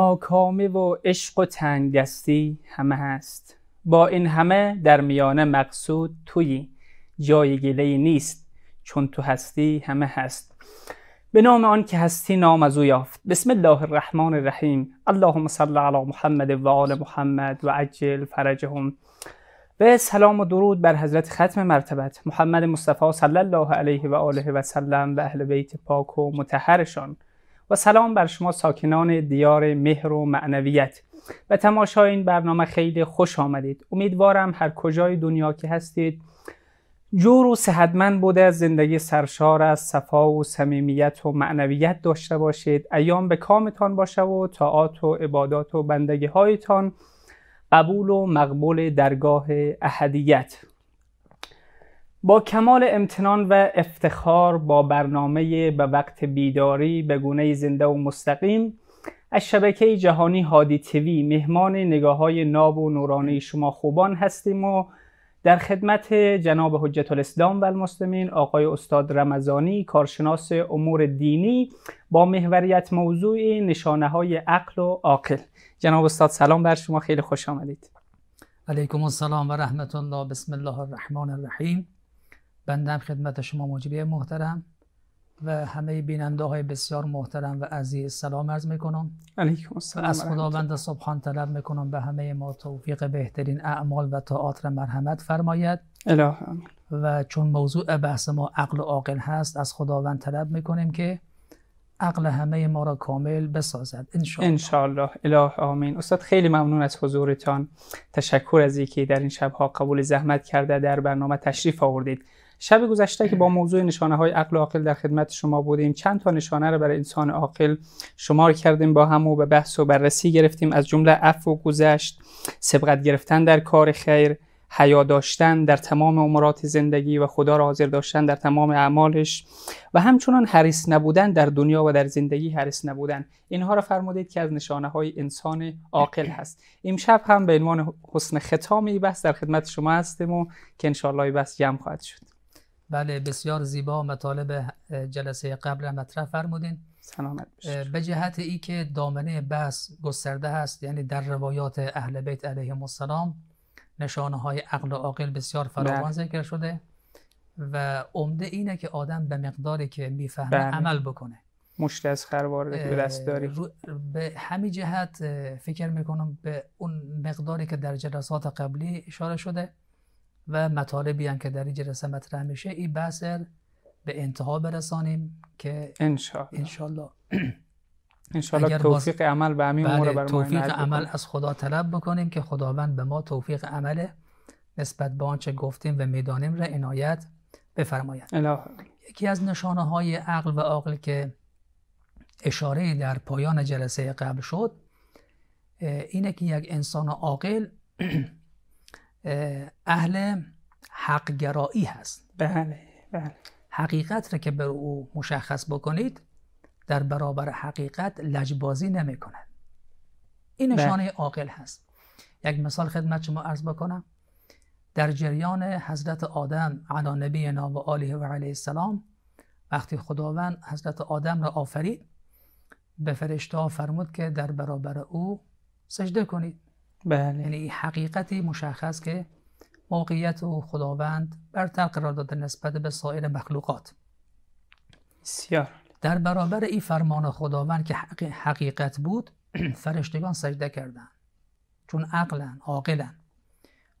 ناکامه و عشق و تنگ دستی همه هست. با این همه در میانه مقصود تویی. جای گله نیست چون تو هستی همه هست. به نام آن که هستی نام از او یافت. بسم الله الرحمن الرحیم. اللهم صل علی محمد و آل محمد و عجل فرجهم. به سلام و درود بر حضرت ختم مرتبت. محمد مصطفی صلی الله علیه و آله و سلم و اهل بیت پاک و متحرشان. و سلام بر شما ساکنان دیار مهر و معنویت. و تماشای این برنامه خیلی خوش آمدید. امیدوارم هر کجای دنیا که هستید جور و صحتمند بوده از زندگی سرشار از صفا و صمیمیت و معنویت داشته باشید. ایام به کامتان باشه و طاعات و عبادات و بندگی هایتان قبول و مقبول درگاه احدیت. با کمال امتنان و افتخار با برنامه به وقت بیداری به گونه زنده و مستقیم از شبکه جهانی هادی تیوی مهمان نگاه های ناب و نورانی شما خوبان هستیم و در خدمت جناب حجت الاسلام و المسلمین آقای استاد رمضانی کارشناس امور دینی با محوریت موضوع نشانه های عقل و عاقل. جناب استاد سلام بر شما خیلی خوش آمدید. علیکم السلام و رحمت الله. بسم الله الرحمن الرحیم. بندم خدمت شما موجبی محترم و همه بیننده های بسیار محترم و عزیز سلام عرض می‌کنم. علیکم السلام از خداوند سبحان طلب می‌کنم به همه ما توفیق بهترین اعمال و طاعات را مرحمت فرماید. اله و چون موضوع بحث ما عقل و عاقل هست از خداوند طلب می‌کنیم که عقل همه ما را کامل بسازد. انشاءالله. انشاءالله. اله آمین. استاد خیلی ممنون از حضورتان. تشکر از اینکه در این شبها قبول زحمت کرده در برنامه تشریف آوردید. شب گذشته که با موضوع نشانه های عقل و عاقل در خدمت شما بودیم چند تا نشانه رو برای انسان عاقل شمار کردیم با هم و به بحث و بررسی گرفتیم. از جمله عفو و گذشت سبقت گرفتن در کار خیر حیا داشتن در تمام امورات زندگی و خدا را حاضر داشتن در تمام اعمالش و همچنان حریص نبودن در دنیا و در زندگی حریص نبودن. اینها را فرمودید که از نشانه های انسان عاقل هست. امشب هم به عنوان حسن ختام ای بحث در خدمت شما هستیم و که انشاءالله بحث جمع خواهد شد. بله بسیار زیبا مطالب جلسه قبل مطرح فرمودین. سلامت به جهت ای که دامنه بحث گسترده هست یعنی در روایات اهل بیت علیهم السلام نشانه های عقل و عاقل بسیار فراوان بله. ذکر شده و عمده اینه که آدم به مقداری که می‌فهمه بله. عمل بکنه. مشت از خروار به دست داری. به همین جهت فکر می‌کنم به اون مقداری که در جلسات قبلی اشاره شده. و مطالبی هم که در این جلسه مطرح میشه. این بحث به انتها برسانیم که انشالله انشالله توفیق عمل به همین امور بله توفیق عمل از خدا طلب بکنیم که خداوند به ما توفیق عمل نسبت به آنچه گفتیم و می‌دانیم را عنایت بفرماید. یکی از نشانه های عقل و عقل که اشاره در پایان جلسه قبل شد اینه که یک انسان عاقل اهل حقگرایی هست. بله بله. حقیقت را که بر او مشخص بکنید در برابر حقیقت لجبازی نمی کند. این بله. نشانه عاقل هست. یک مثال خدمت شما عرض بکنم. در جریان حضرت آدم علی نبینا و آله و علیه السلام وقتی خداوند حضرت آدم را آفرید به فرشته فرمود که در برابر او سجده کنید. بله. یعنی حقیقتی مشخص که موقعیت او خداوند برتر قرار داده نسبت به سایر مخلوقات. بسیار در برابر این فرمان خداوند که حقیقت بود فرشتگان سجده کردند. چون عقلن عاقلن.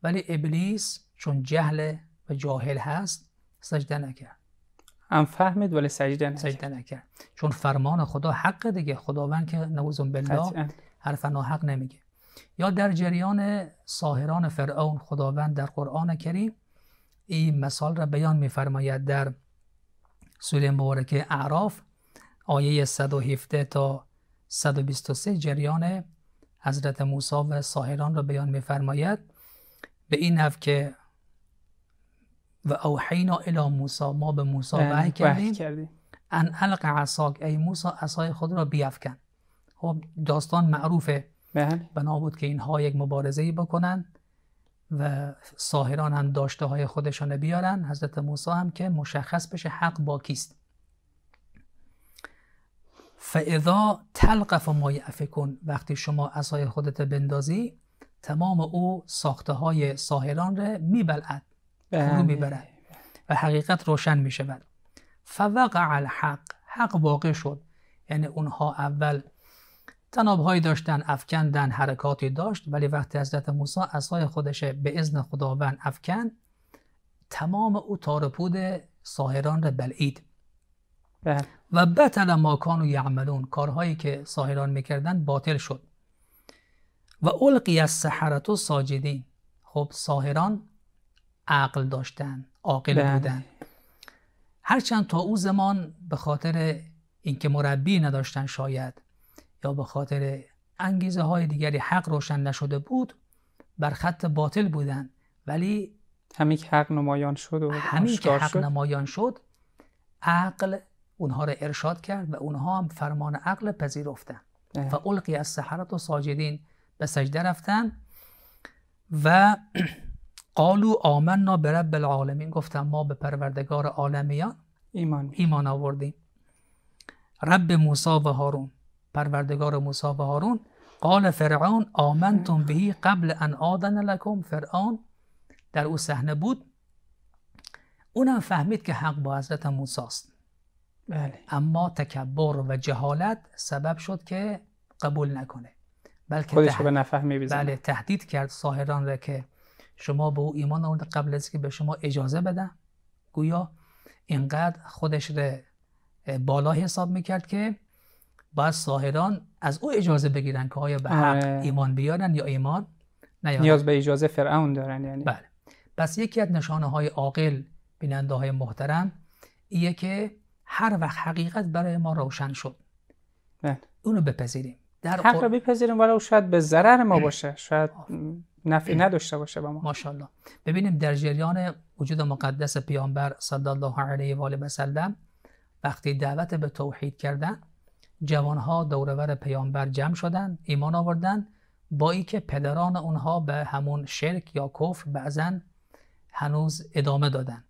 ولی ابلیس چون جهل و جاهل هست سجده نکرد. هم فهمید ولی سجده نکرد. سجده نکرد. چون فرمان خدا حق دیگه. خداوند که نوز بالله حرف ناحق نمیگه. یا در جریان ساهران فرعون خداوند در قرآن کریم این مثال را بیان میفرماید در سوره مبارکه اعراف آیه 117 تا 123 جریان حضرت موسی و ساحران را بیان میفرماید. به این نحو که و اوحینا الی موسی ما به موسی بله، وحی کردیم. ان الق عصاک ای موسی عصای خود را بیافکن خب داستان معروفه. بله. بنا بود که اینها یک مبارزه بکنن و ساهران هم داشته های خودشان بیارن. حضرت موسی هم که مشخص بشه حق با کیست. فاذا تلقف ما یعفکون وقتی شما عصای خودت بندازی تمام او ساخته های ساهران رو میبلعد فرو بله. می‌برد و حقیقت روشن می‌شود. فوقع الحق حق واقع شد. یعنی اونها اول تنابهایی داشتن افکندن حرکاتی داشت ولی وقتی حضرت موسی عصای خودش به اذن خداوند افکن تمام او تارپود ساهران را بلعید. بله. و بطل ما کانوا یعملون کارهایی که ساهران می‌کردن باطل شد. و القی السحرة ساجدین خب ساهران عقل داشتن عاقل بله. بودن. هرچند تا او زمان به خاطر اینکه مربی نداشتن شاید یا به خاطر انگیزه های دیگری حق روشن نشده بود بر خط باطل بودن. ولی همین که حق نمایان شد و همین که حق شد. نمایان شد عقل اونها را ارشاد کرد و اونها هم فرمان عقل پذیرفتن. و القی از سحرت و ساجدین به سجده رفتن و قالو آمنا به رب العالمین. گفتن ما به پروردگار عالمیان ایمان. ایمان آوردیم. رب موسی و هارون. پروردگار موسی و هارون قال فرعون آمنتم بهی قبل ان آدن لکم. فرعون در او صحنه بود. اونم فهمید که حق با حضرت موسی است. بله. اما تکبر و جهالت سبب شد که قبول نکنه. بلکه خودش تح- به نفهمی بزنه. بله تهدید کرد ساهران را که شما به او ایمان آورده قبل از که به شما اجازه بدن گویا اینقدر خودش را بالا حساب می‌کرد که باید ساهران از او اجازه بگیرن که آیا به حق آره. ایمان بیارن یا ایمان نیارن. نیاز به اجازه فرعون دارن یعنی. بله. پس یکی از نشانه های عاقل بیننده های محترم ایه که هر وقت حقیقت برای ما روشن شد. بله. اونو بپذیریم. در حق قر- رو بپذیریم ولو شاید به ضرر ما باشه. شاید نفعی نداشته باشه به ما. ماشاءالله. ببینیم در جریان وجود مقدس پیامبر صلی الله علیه و آله و سلم وقتی دعوت به توحید کردن جوانها دورور پیامبر جمع شدن ایمان آوردن با ای که پدران اونها به همون شرک یا کفر بعضا هنوز ادامه دادن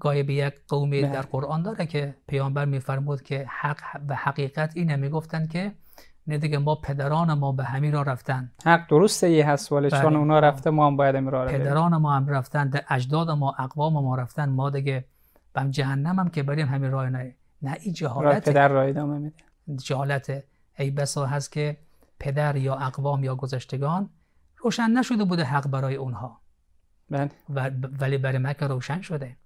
گاهی به یک قومی بله. در قرآن داره که پیامبر میفرمود که حق و حقیقت اینه می‌گفتن که نه دیگه ما پدران ما به همین را رفتن. حق درسته یه هست ولی بله. چون اونا رفته ما هم باید بریم. پدران ما هم رفتن در اجداد ما اقوام ما رفتن ما دیگه بم جهنم هم که بریم همین راه نه نه این راه جهالت پدر را ادامه میده. جهالت ای بسا هست که پدر یا اقوام یا گذشتگان روشن نشده بوده حق برای اونها. بله. و ولی برای ما که روشن شده.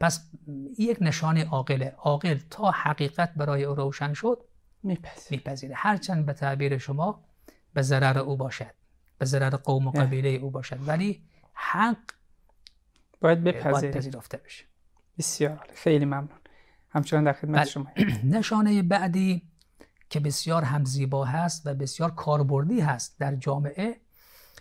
پس یک نشانه عاقله عاقل تا حقیقت برای او روشن شد میپذیر میپذیره. هرچند به تعبیر شما به ضرر او باشد به ضرر قوم و اه. قبیله او باشد. ولی حق باید باید بپذیریم پذیرفته بشه. بسیار. خیلی ممنون. همچنان در خدمت بله. شما. نشانه بعدی که بسیار هم زیبا هست و بسیار کاربردی هست در جامعه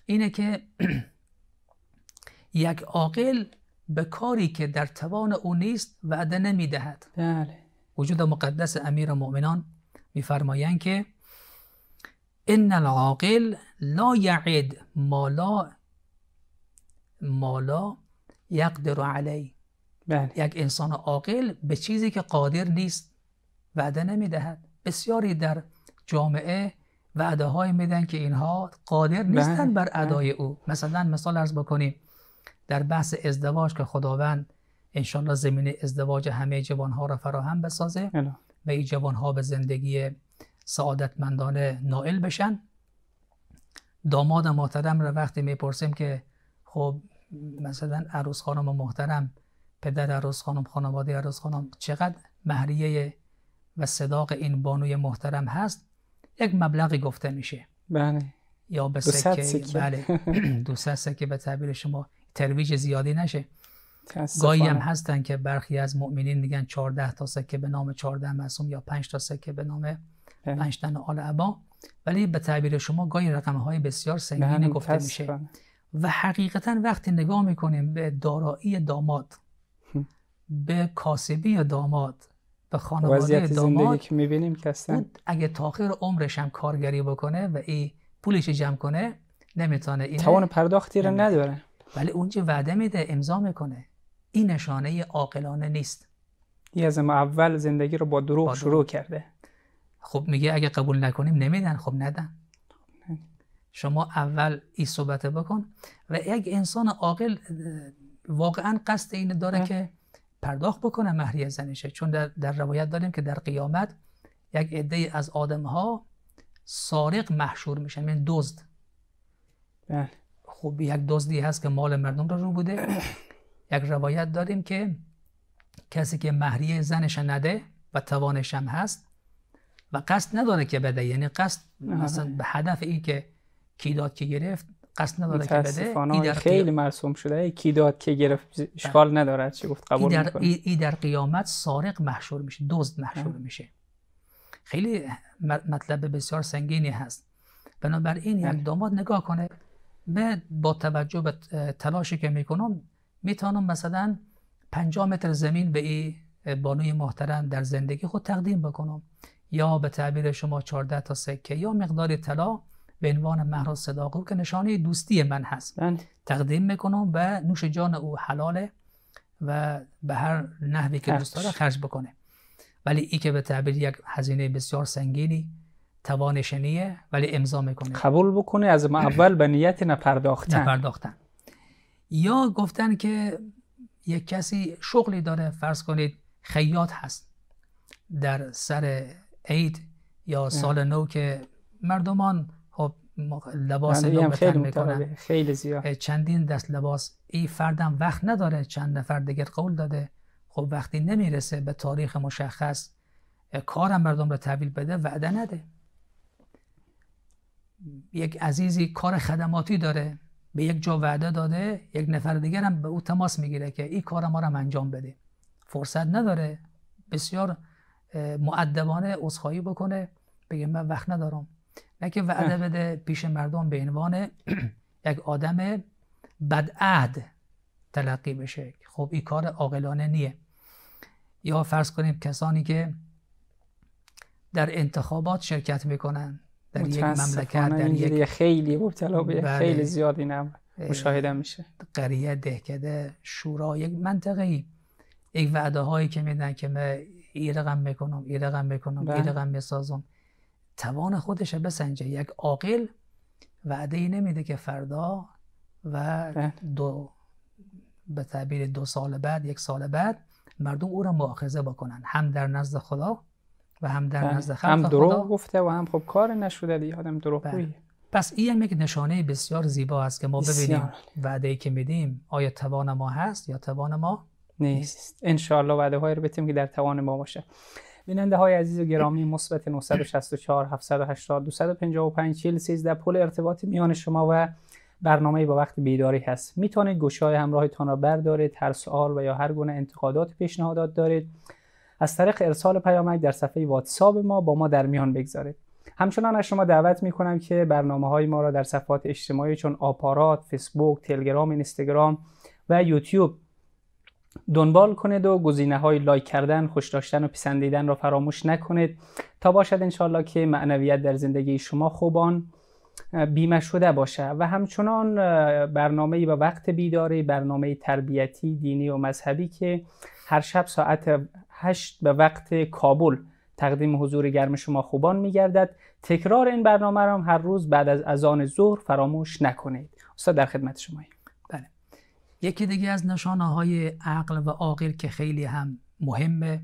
اینه که یک عاقل به کاری که در توان او نیست وعده نمی‌دهد. بله. وجود مقدس امیر مؤمنان میفرمایند که ان العاقل لا یعد ما لا ما لا یقدر علی بله. یک انسان عاقل به چیزی که قادر نیست وعده نمی‌دهد. بسیاری در جامعه وعده های میدن که اینها قادر نیستن بر بله. ادای او مثلا مثال ارز بکنیم در بحث ازدواج که خداوند انشالله زمینه ازدواج همه جوانها را فراهم بسازه الا. و این جوانها به زندگی سعادتمندانه نائل بشن داماد محترم را وقتی می‌پرسیم که خب مثلا عروس خانم محترم پدر عروس خانم خانواده عروس خانم چقدر مهریه و صداق این بانوی محترم هست یک مبلغی گفته میشه بله یا به سکه, سکه. بله دوصد سکه به تعبیر شما ترویج زیادی نشه. گاهی هم هستن که برخی از مؤمنین میگن 14 تا سکه به نام 14 معصوم یا 5 تا سکه به نام بله. 5 تن آل عبا ولی به تعبیر شما گاهی رقم های بسیار سنگین بله، گفته میشه. و حقیقتا وقتی نگاه می‌کنیم به دارایی داماد به کاسبی داماد به خانواده وضعیت زندگی داماد که می‌بینیم که اصلا اگه تاخیر عمرش هم کارگری بکنه و این پولش جمع کنه نمی‌تونه. اینه توان پرداختی رو. نداره. ولی اونجا وعده میده امضا می‌کنه. این نشانه عاقلانه نیست. یه از اول زندگی رو با دروغ با شروع. کرده. خب میگه اگه قبول نکنیم نمیدن. خب ندن. شما اول این صحبت بکن. و یک انسان عاقل واقعا قصد این داره که پرداخت بکنه مهریه زنشه. چون در, در روایت داریم که در قیامت یک عده از آدم ها سارق محشور میشن. یعنی دزد. بله. خب یک دزدی هست که مال مردم رو رو بوده. یک روایت داریم که کسی که مهریه زنش نده و توانش هم هست و قصد نداره که بده. یعنی قصد مثلا به هدف این که کی داد که گرفت قصد نداره که بده ای در خیلی مرسوم شده. کی داد که گرفت؟ اشکال نداره چی گفت قبول ای در, ای در قیامت سارق محشور میشه دزد محشور میشه. خیلی مطلب بسیار سنگینی هست. بنابراین یک بله. داماد نگاه کنه. به با توجه به تلاشی که می‌کنم می‌تونم مثلا 50 متر زمین به این بانوی محترم در زندگی خود تقدیم بکنم. یا به تعبیر شما 14 تا سکه یا مقدار طلا به عنوان مهر و صداقه که نشانه دوستی من هست. بند. بله. تقدیم می‌کنم و نوش جان او حلاله و به هر نحوی که دوست داره خرج بکنه. ولی ای که به تعبیر یک هزینه بسیار سنگینی توانشنیه ولی امضا می‌کنه. قبول بکنه از ما اول به نیت نپرداختن. نپرداختن. یا گفتن که یک کسی شغلی داره فرض کنید خیاط هست در سر عید یا سال نو که مردمان لباس نو خیلی می‌کنن. خیلی زیاد. چندین دست لباس این فردم وقت نداره چند نفر دیگر قول داده. خب وقتی نمی‌رسه به تاریخ مشخص کارم مردم رو تحویل بده وعده نده. یک عزیزی کار خدماتی داره به یک جا وعده داده یک نفر دیگر هم به او تماس می‌گیره که این کار ما رو انجام بده. فرصت نداره. بسیار معدبانه عذرخواهی بکنه. بگه من وقت ندارم. که وعده بده پیش مردم به عنوان یک آدم بدعهد تلقی بشه. خب این کار عاقلانه نیه. یا فرض کنیم کسانی که در انتخابات شرکت می‌کنن در یک مملکت در یک خیلی مبتلا به بله. خیلی زیاد اینم مشاهده میشه. قریه دهکده شورا یک منطقه ای یک وعده هایی که میدن که من ای رقم می‌کنم ای رقم می‌کنم بله. رقم می‌سازم. توان خودش بسنجه. یک عاقل وعده ای نمیده که فردا و بله. دو به تعبیر دو سال بعد یک سال بعد مردم او را مؤاخذه بکنن. هم در نزد خدا و هم در بله. نزد خلق هم دروغ گفته و هم خب کار نشده دیگه. آدم دروغ بله. پس این هم یک نشانه بسیار زیبا است که ما ببینیم وعده ای که میدیم آیا توان ما هست یا توان ما نیست. انشاءالله وعده های رو بتیم که در توان ما باشه. بیننده های عزیز و گرامی مثبت 964 780 255 40 13 پل ارتباط میان شما و برنامه با وقت بیداری هست. می‌تونید گوشه های همراهتان را بردارید هر سوال و یا هر گونه انتقادات پیشنهادات دارید. از طریق ارسال پیامک در صفحه واتساپ ما با ما در میان بگذارید. همچنان از شما دعوت می‌کنم که برنامه های ما را در صفحات اجتماعی چون آپارات، فیسبوک، تلگرام، اینستاگرام و یوتیوب دنبال کنید و گزینه های لایک کردن، خوش داشتن و پسندیدن را فراموش نکنید. تا باشد انشالله که معنویت در زندگی شما خوبان بیمه شده باشه. و همچنان برنامه با وقت بیداری برنامه تربیتی دینی و مذهبی که هر شب ساعت هشت به وقت کابل تقدیم حضور گرم شما خوبان میگردد. تکرار این برنامه را هر روز بعد از اذان ظهر فراموش نکنید. استاد در خدمت شما بله یکی دیگه از نشانه های عقل و عاقل که خیلی هم مهمه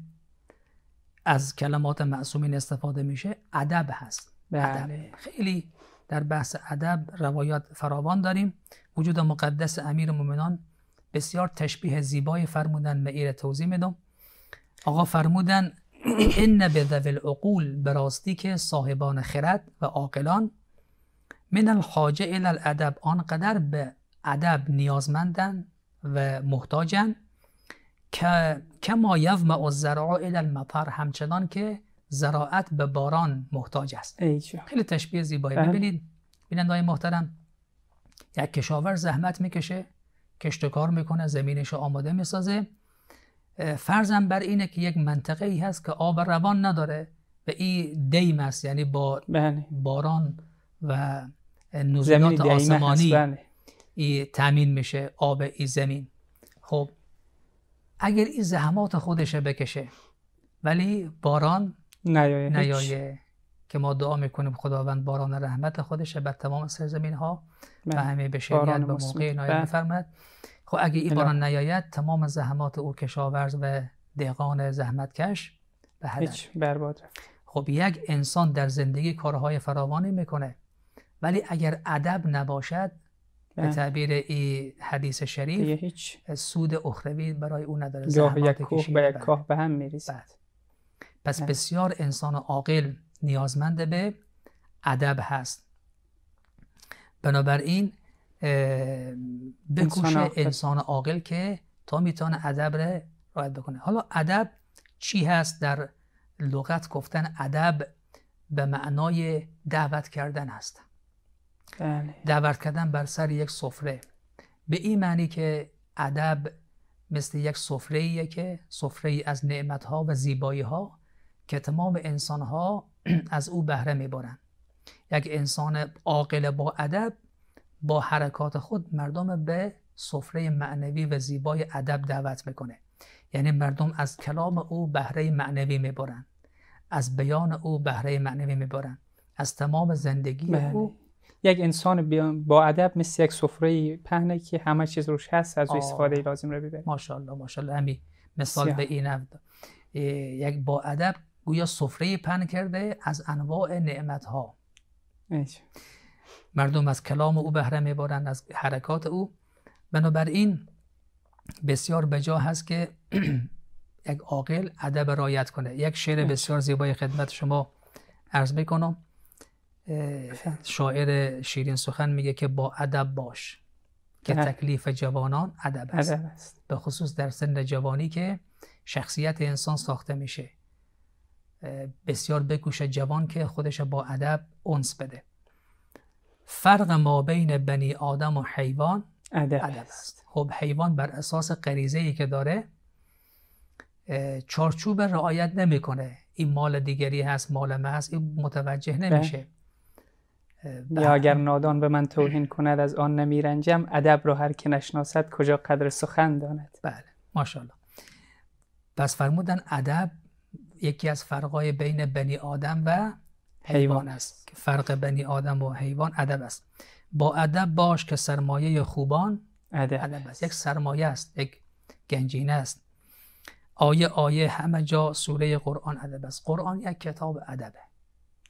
از کلمات معصومین استفاده میشه ادب هست. بله. خیلی در بحث ادب روایات فراوان داریم. وجود مقدس امیر مومنان بسیار تشبیه زیبایی فرمودن معیر توضیح میدم. آقا فرمودن ان به ذوی العقول براستی که صاحبان خرد و عاقلان من الحاجه الى الادب آنقدر به ادب نیازمندن و محتاجن که کما یوم الزراع الى المطر همچنان که زراعت به باران محتاج است خیلی تشبیه زیبایی بله. ببینید بینندهای محترم یک کشاور زحمت می‌کشه کشت کار می‌کنه زمینش آماده می‌سازه فرضم بر اینه که یک منطقه ای هست که آب روان نداره و این دیم است یعنی با بله. باران و نزولات آسمانی بله. ای تامین میشه آب ای زمین. خب اگر این زحمات خودش بکشه ولی باران نیایه, نیایه که ما دعا می‌کنیم خداوند باران رحمت خودش بر تمام سرزمین ها و بله. همه شریعت به موقع عنایت بله. بفرمد خب اگه این باران نیاید تمام زحمات او کشاورز و دهقان زحمتکش به هیچ برباد خب یک انسان در زندگی کارهای فراوانی می‌کنه ولی اگر ادب نباشد به بله. تعبیر ای حدیث شریف هیچ. سود اخروی برای او نداره گاه یک کوه به یک کاه به هم میریزد پس بسیار انسان عاقل نیازمند به ادب هست. بنابراین بکوشه انسان عاقل. که تا می‌تونه ادب را رعایت بکنه. حالا ادب چی هست؟ در لغت گفتن ادب به معنای دعوت کردن هست. بله. دعوت کردن بر سر یک سفره. به این معنی که ادب مثل یک سفره که سفره از نعمت ها و زیبایی ها که تمام انسان ها از او بهره می‌برند. یک انسان عاقل با ادب با حرکات خود مردم به سفره معنوی و زیبای ادب دعوت می‌کنه. یعنی مردم از کلام او بهره معنوی می‌برند. از بیان او بهره معنوی می‌برند. از تمام زندگی بله. او یک انسان با ادب مثل یک سفره پهنه که همه چیز روش هست از او استفاده لازم رو ببره ماشاءالله ماشاءالله. همی مثال به این یک با ادب گویا سفره پهن کرده از انواع نعمت ها مردم از کلام او بهره می‌برند از حرکات او. بنابراین بسیار بجا هست که یک عاقل ادب رایت کنه. یک شعر بسیار زیبای خدمت شما عرض می‌کنم. شاعر شیرین سخن میگه که با ادب باش که تکلیف جوانان ادب است. به خصوص در سن جوانی که شخصیت انسان ساخته میشه. بسیار بکوشه جوان که خودش با ادب اونس بده. فرق ما بین بنی آدم و حیوان ادب است. خب حیوان بر اساس غریزه ای که داره چارچوب رعایت نمی‌کنه. این مال دیگری هست مال من هست این متوجه بله. نمیشه. یا اگر نادان به من توهین کند از آن نمیرنجم. ادب رو هر که نشناسد کجا قدر سخن داند؟ بله. ماشاءالله. پس فرمودن ادب یکی از فرقای بین بنی آدم و حیوان است. که فرق بنی آدم و حیوان ادب است. با ادب باش که سرمایه خوبان ادب است. یک سرمایه است یک گنجینه است. آیه آیه همه جا سوره قرآن ادب است. قرآن یک کتاب ادبه.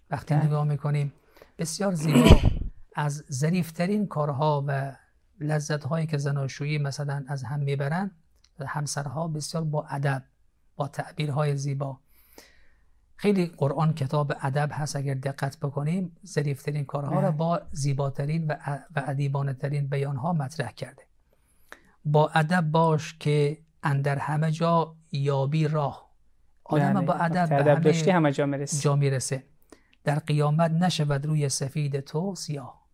وقتی بله. نگاه می‌کنیم بسیار زیبا از ظریفترین کارها و لذتهایی که زناشویی مثلا از هم می‌برند همسرها بسیار با ادب با تعبیرهای زیبا خیلی قرآن کتاب ادب هست اگر دقت بکنیم ظریفترین کارها را. با زیباترین و ادیبانه ترین بیانها مطرح کرده با ادب باش که اندر همه جا یابی راه آدم بله. با ادب به همه جا می‌رسه. در قیامت نشود روی سفید تو سیاه.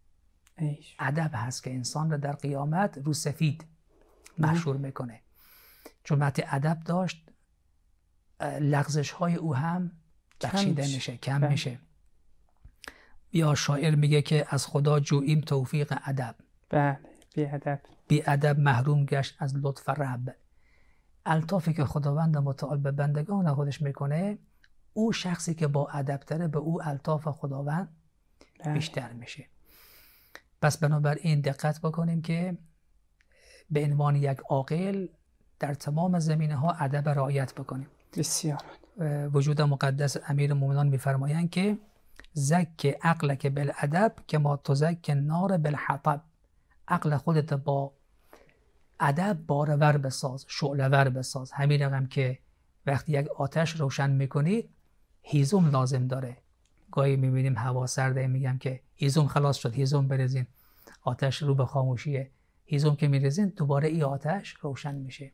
ادب هست که انسان را در قیامت رو سفید مشهور می‌کنه. چون وقتی ادب داشت لغزش های او هم بخشیده میشه کم بله. میشه. یا شاعر میگه که از خدا جوییم توفیق ادب. بله بی ادب. بی ادب محروم گشت از لطف رب. الطافی که خداوند متعال به بندگان خودش می‌کنه او شخصی که با ادب تره به او الطاف خداوند بله. بیشتر میشه. پس بنابراین دقت بکنیم که به عنوان یک عاقل در تمام زمینه ها ادب رعایت بکنیم. بسیار. وجود مقدس امیر مومنان میفرمایند که زک عقل که بالادب که ما تزک نار بالحطب. عقل خودت با ادب بارور بساز شعلور بساز. همین رقم که وقتی یک آتش روشن می‌کنید هیزم لازم داره. گاهی می‌بینیم هوا سرده میگم که هیزم خلاص شد هیزم برزین آتش رو به خاموشیه. هیزم که میرزین دوباره ای آتش روشن میشه.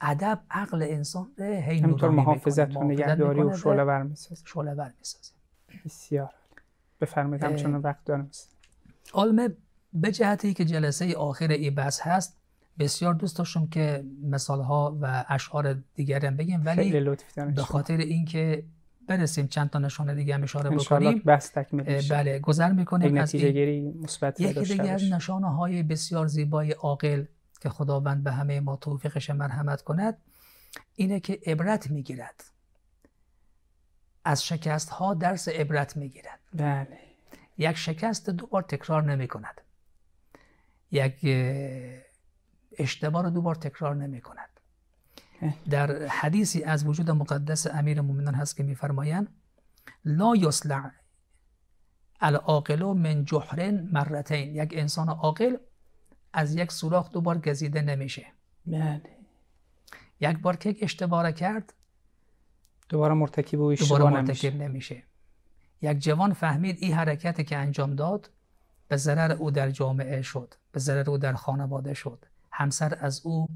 ادب عقل انسان رو هی همینطور محافظت و نگهداری و شعله ور می‌سازه شعله ور می‌سازه بسیار بفرمایید همچنان وقت دارم. علمه به جهتی که جلسه آخر ای بحث هست بسیار دوست داشتم که مثال ها و اشعار دیگرم بگیم ولی به خاطر اینکه برسیم چند تا نشانه دیگه هم اشاره بکنیم. بس تکمیل بله گذر می‌کنیم از این مثبت یکی دیگه از نشانه های بسیار زیبای عاقل که خداوند به همه ما توفیقش مرحمت کند اینه که عبرت می‌گیرد. از شکست ها درس عبرت می‌گیرد. بله. یک شکست دو بار تکرار نمی کند یک اشتباه رو دو بار تکرار نمی کند در حدیثی از وجود مقدس امیر مومنان هست که میفرمایند لا یصلع العاقل من جحرن مرتین. یک انسان عاقل از یک سوراخ دو بار گزیده نمیشه. بله. یک بار که اشتباه کرد دوباره مرتکب و دوباره مرتکب نمیشه. یک جوان فهمید این حرکتی که انجام داد به ضرر او در جامعه شد به ضرر او در خانواده شد. همسر از او.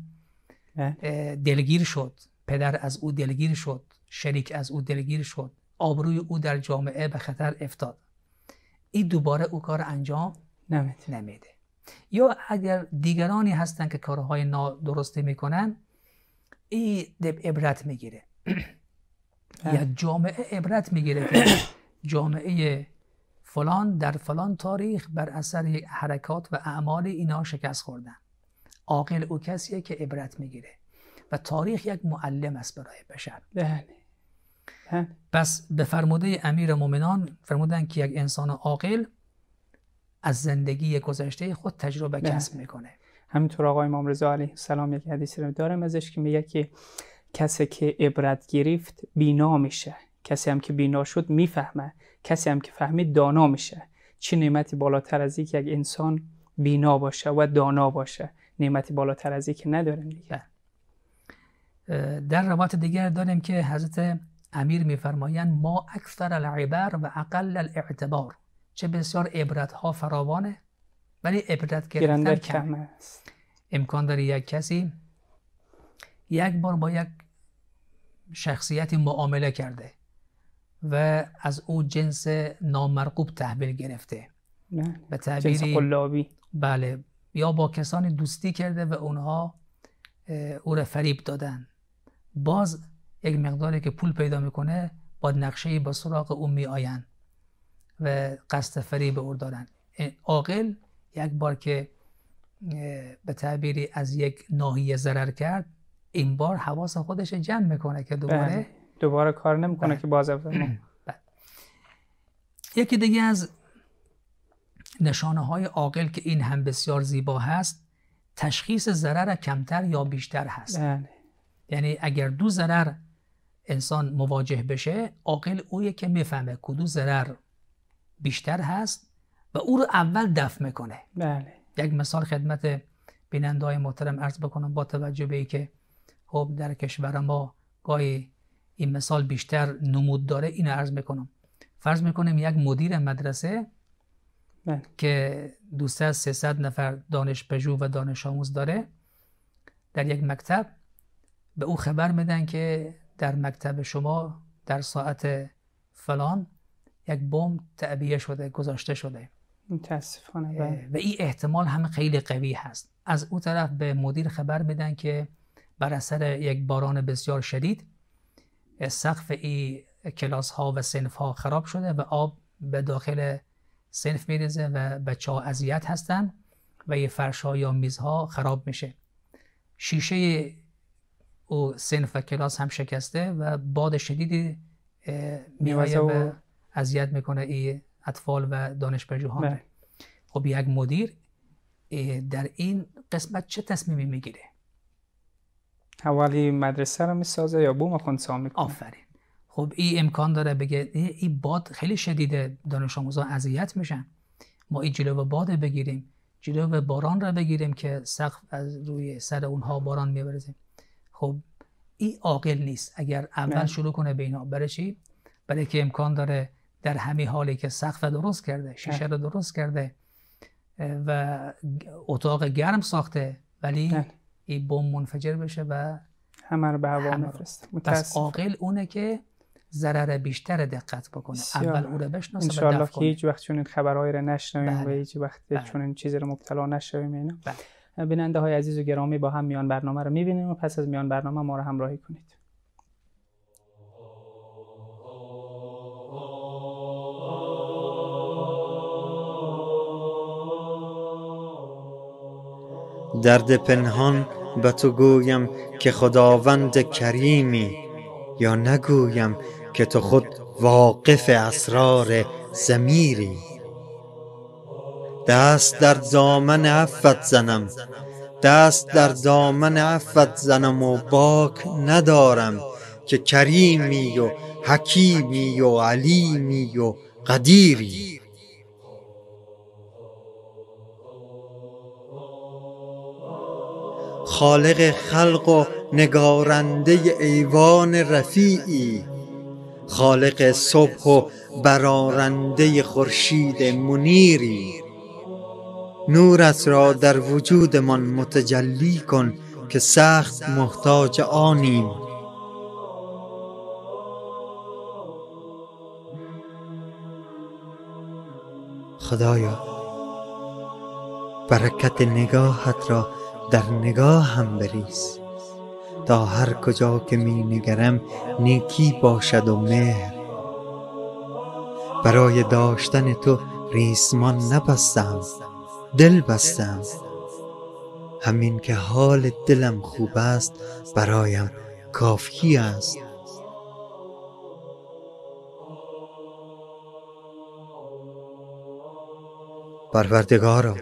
دلگیر شد. پدر از او دلگیر شد. شریک از او دلگیر شد. آبروی او در جامعه به خطر افتاد. این دوباره او کار انجام نمیده. یا اگر دیگرانی هستن که کارهای نادرستی می‌کنن این عبرت می‌گیره. یا جامعه عبرت می‌گیره که جامعه فلان در فلان تاریخ بر اثر حرکات و اعمال اینا شکست خوردن. عاقل او کسیه که عبرت می‌گیره و تاریخ یک معلم است برای بشر. بله. پس به فرموده امیر مومنان فرمودن که یک انسان عاقل از زندگی گذشته خود تجربه بله. کسب می‌کنه. همینطور آقای امام رضا علیه السلام یک حدیثی رو دارم ازش که میگه که کسی که عبرت گرفت بینا میشه. کسی هم که بینا شد می‌فهمه. کسی هم که فهمید دانا میشه. چه نعمتی بالاتر از یک یک انسان بینا باشه و دانا باشه. نعمتی بالاتر از که نداریم دیگه. بله. در روایت دیگر داریم که حضرت امیر میفرمایند ما اکثر العبر و اقل الاعتبار. چه بسیار عبرت ها فراوانه ولی عبرت گرفتن کم است. امکان داره یک کسی یک بار با یک شخصیتی معامله کرده و از او جنس نامرقوب تحویل گرفته. به تعبیری قلابی. بله یا با کسانی دوستی کرده و اونها او را فریب دادن باز یک مقداری که پول پیدا می‌کنه با نقشه با سراغ او می آین و قصد فریب او دارن عاقل یک بار که به تعبیری از یک ناحیه ضرر کرد این بار حواس خودش جمع می‌کنه که دوباره بله. دوباره کار نمی‌کنه بله. که باز بله. یکی دیگه از نشانه های عاقل که این هم بسیار زیبا هست تشخیص ضرر کمتر یا بیشتر هست بله. یعنی اگر دو ضرر انسان مواجه بشه عاقل اویه که می‌فهمه کدو ضرر بیشتر هست و او رو اول دفع می‌کنه بله. یک مثال خدمت بیننده های محترم ارز بکنم با توجه به که خب در کشور ما گاهی این مثال بیشتر نمود داره این عرض می‌کنم فرض می‌کنیم یک مدیر مدرسه بله. که 200 300 نفر دانش پژوه و دانش آموز داره در یک مکتب به او خبر میدن که در مکتب شما در ساعت فلان یک بمب تعبیه شده گذاشته شده متاسفانه بله. و این احتمال هم خیلی قوی هست از او طرف به مدیر خبر میدن که بر اثر یک باران بسیار شدید سقف ای کلاس ها و سنف ها خراب شده و آب به داخل سنف میریزه و بچه ها اذیت هستن و یه فرش ها یا میز ها خراب میشه. شیشه او سنف و کلاس هم شکسته و باد شدیدی میآیه و اذیت می‌کنه ای اطفال و دانش پژوهان. بله. خب یک مدیر در این قسمت چه تصمیمی می‌گیره؟ اولی مدرسه رو می‌سازه یا بوم خونسا می‌کنه؟ آفرین. خب این امکان داره بگه این باد خیلی شدیده دانش آموزان اذیت میشن. ما این جلو باد بگیریم جلو باران را بگیریم که سقف از روی سر اونها باران میبرزیم خب این عاقل نیست اگر اول نه. شروع کنه به اینا. برای چی؟ برای که امکان داره در همین حالی که سقف درست کرده شیشه رو درست کرده و اتاق گرم ساخته ولی این بم منفجر بشه و همه رو به هوا میفرسته. پس عاقل اونه که ضرر بیشتر دقت بکنه اول او رو بشناسه انشالله که هیچ وقت چون این خبرهای رو نشنویم و بله. هیچ وقت بله. چون این چیزی رو مبتلا نشویم اینا بله. بیننده های عزیز و گرامی با هم میان برنامه رو می‌بینیم و پس از میان برنامه ما رو همراهی کنید درد پنهان به تو گویم که خداوند کریمی یا نگویم که تو خود واقف اسرار زمیری دست در دامن عفت زنم دست در دامن عفت زنم و باک ندارم که کریمی و حکیمی و علیمی و قدیری. خالق خلق و نگارنده ایوان رفیعی. خالق صبح و برارنده خورشید منیری. نورت را در وجودمان متجلی کن که سخت محتاج آنیم. خدایا برکت نگاهت را در نگاه هم بریز. تا هر کجا که می نگرم نیکی باشد و مهر. برای داشتن تو ریسمان نبستم دل بستم. همین که حال دلم خوب است برایم کافی است. پروردگارا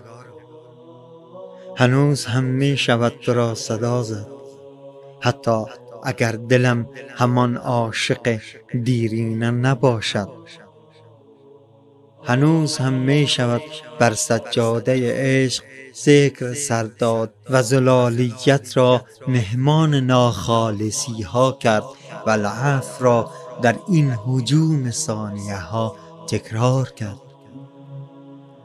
هنوز هم می شود تو را صدا زد. حتی اگر دلم همان عاشق دیرینه نباشد. هنوز هم می شود بر سجاده عشق ذکر سرداد و زلالیت را مهمان ناخالصی ها کرد و العف را در این حجوم ثانیه ها تکرار کرد.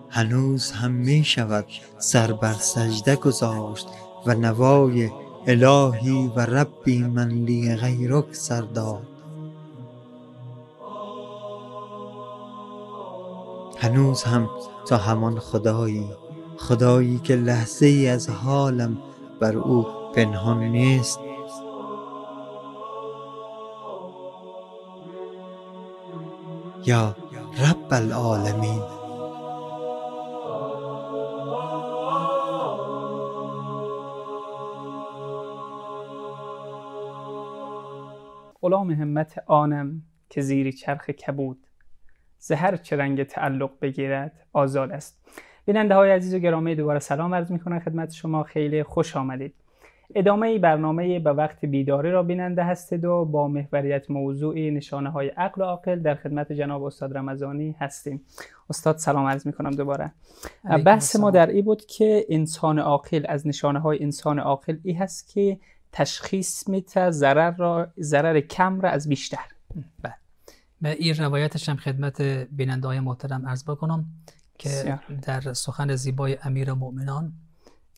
هنوز هم می شود سر بر سجده گذاشت و نوای الهی و ربی من لی غیرک سرداد هنوز هم تا همان خدایی خدایی که لحظه ای از حالم بر او پنهان نیست. یا رب العالمین. غلام همت آنم که زیری چرخ کبود. زهر چه رنگ تعلق بگیرد آزاد است. بیننده های عزیز و گرامی دوباره سلام عرض می کنم خدمت شما خیلی خوش آمدید. ادامه برنامه به وقت بیداری را بیننده هستید و با محوریت موضوعی نشانه های عقل و عاقل در خدمت جناب استاد رمضانی هستیم. استاد سلام عرض می کنم دوباره بحث ما در ای بود که انسان عاقل از نشانه های انسان عاقل ای هست که تشخیص میته ضرر را ضرر کم را از بیشتر. بله. به این روایتش هم خدمت بیننده های محترم عرض بکنم که در سخن زیبای امیر مؤمنان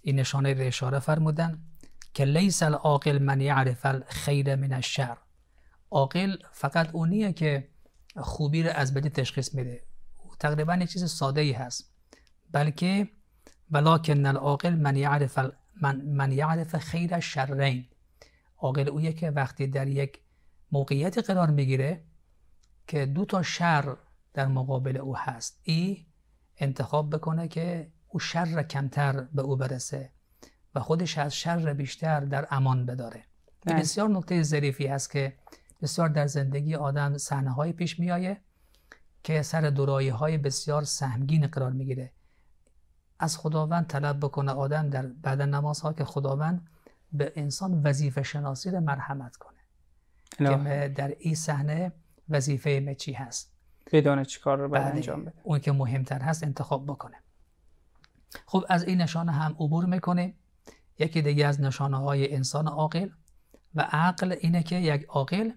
این نشانه را اشاره فرمودن که لیس العاقل من یعرف الخیر من الشر. عاقل فقط اونیه که خوبی را از بدی تشخیص میده. تقریبا یک چیز ساده ای هست. بلکه ولکن العاقل من یعرف من, من یعرف خیر شرین. عاقل اویه که وقتی در یک موقعیت قرار می‌گیره که دو تا شر در مقابل او هست. ای انتخاب بکنه که او شر کمتر به او برسه و خودش از شر بیشتر در امان بداره. این بسیار نکته ظریفی هست که بسیار در زندگی آدم صحنه های پیش میایه که سر دورایی های بسیار سهمگین قرار می‌گیره. از خداوند طلب بکنه آدم در بعد نمازها که خداوند به انسان وظیفه شناسی رو مرحمت کنه. که در این صحنه وظیفه مچی هست. بدانه چی کار رو باید بله. انجام بده. اون که مهمتر هست انتخاب بکنه. خب از این نشانه هم عبور می‌کنه یکی دیگه از نشانه های انسان عاقل و عقل اینه که یک عاقل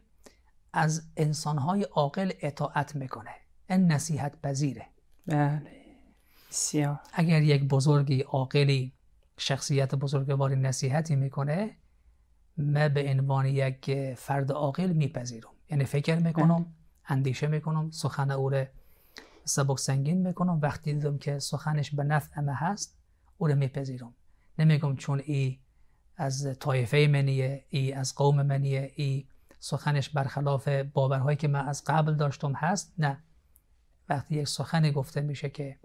از انسان های عاقل اطاعت می‌کنه. این نصیحت پذیره. بله. بسیار. اگر یک بزرگی عاقلی شخصیت بزرگواری نصیحتی می‌کنه من به عنوان یک فرد عاقل میپذیرم. یعنی فکر می‌کنم اندیشه می‌کنم سخن او رو سبک سنگین می‌کنم. وقتی دیدم که سخنش به نفع من هست او رو میپذیرم. نمیگم چون ای از طایفه منیه ای از قوم منیه ای سخنش برخلاف باورهایی که من از قبل داشتم هست نه. وقتی یک سخنی گفته میشه که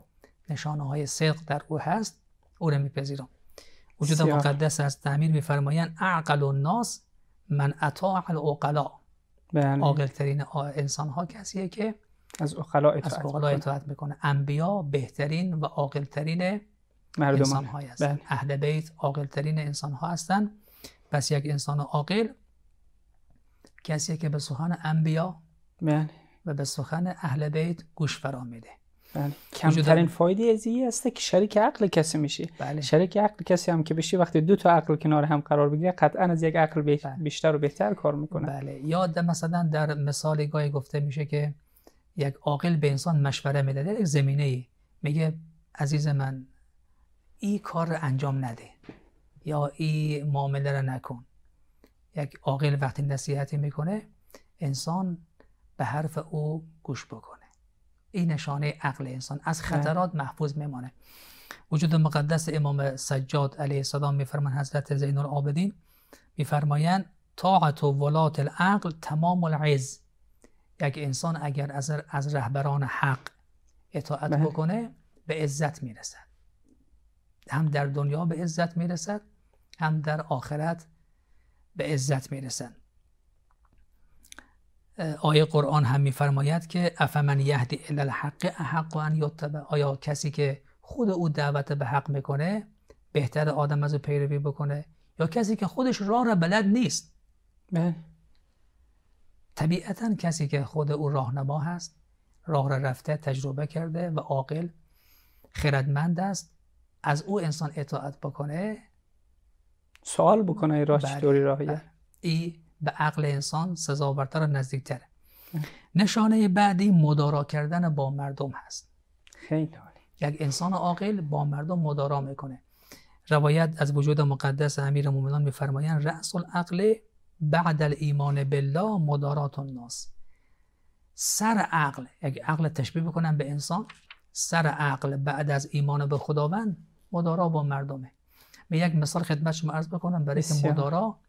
نشانه های صدق در او هست او رو میپذیرم وجود مقدس از تعمیر میفرمایند اعقل الناس من اطاع العقلا بله. عاقل ترین انسان ها کسیه که از اقلا اطاعت می‌کنه. انبیا بهترین و عاقل ترین انسان های هستن. بله. اهل بیت عاقل ترین انسان ها هستن. پس یک انسان عاقل کسی که به سخن انبیا بله. و به سخن اهل بیت گوش فرا میده. بله. کمترین فایده از این است که شریک عقل کسی میشی. بله. شریک عقل کسی هم که بشی وقتی دو تا عقل کنار هم قرار بگیره قطعا از یک عقل بله. بیشتر و بهتر کار می‌کنه. بله. یاد مثلا در مثال گاهی گفته میشه که یک عاقل به انسان مشوره میده. در یک زمینه ای میگه عزیز من این کار رو انجام نده یا این معامله رو نکن. یک عاقل وقتی نصیحتی می‌کنه انسان به حرف او گوش بکنه. این نشانه عقل انسان. از بله. خطرات محفوظ میمانه. وجود مقدس امام سجاد علیه السلام میفرمان حضرت زین العابدین میفرمایند طاعت و ولات العقل تمام العز. یک انسان اگر از از رهبران حق اطاعت بله. بکنه به عزت می‌رسد. هم در دنیا به عزت می‌رسد هم در آخرت به عزت می‌رسد آیه قرآن هم میفرماید که افمن یهدی الی الحق احق ان یتبع. آیا کسی که خود او دعوت به حق می‌کنه بهتر آدم از او پیروی بکنه؟ یا کسی که خودش راه را بلد نیست؟ بله. طبیعتا کسی که خود او راهنما هست راه را رفته تجربه کرده و عاقل خردمند است از او انسان اطاعت بکنه؟ سوال بکنه راه بله. چطوری راهیه؟ بله. ای به عقل انسان سزاورتر و نزدیکتره. نشانه بعدی مدارا کردن با مردم هست. خیلی یک انسان عاقل با مردم مدارا می‌کنه. روایت از وجود مقدس امیر مومنان میفرمایند رأس العقل بعد الایمان بالله مدارات الناس. سر عقل یک عقل تشبیه بکنن به انسان سر عقل بعد از ایمان به خداوند مدارا با مردمه. به یک مثال خدمت شما عرض بکنم برای که مدارا